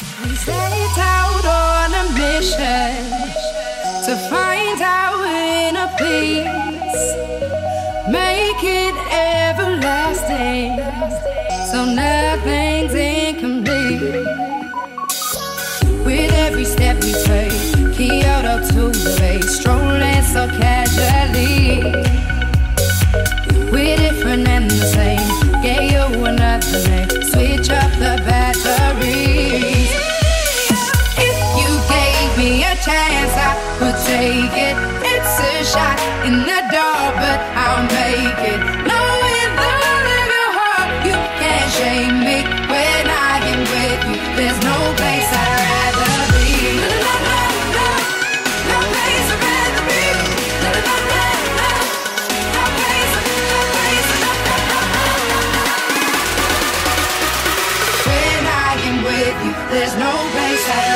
We set out on a mission to find our inner peace, make it everlasting, so nothing's incomplete. With every step we take, Kyoto to the bay, strolling chance, I would take it. It's a shot in the dark, but I'll make it. Knowing the love your heart, you can't shame me when I am with you. There's no place I'd rather be. No place I'd rather be. No place, no place, When I am with you, there's no place I'd.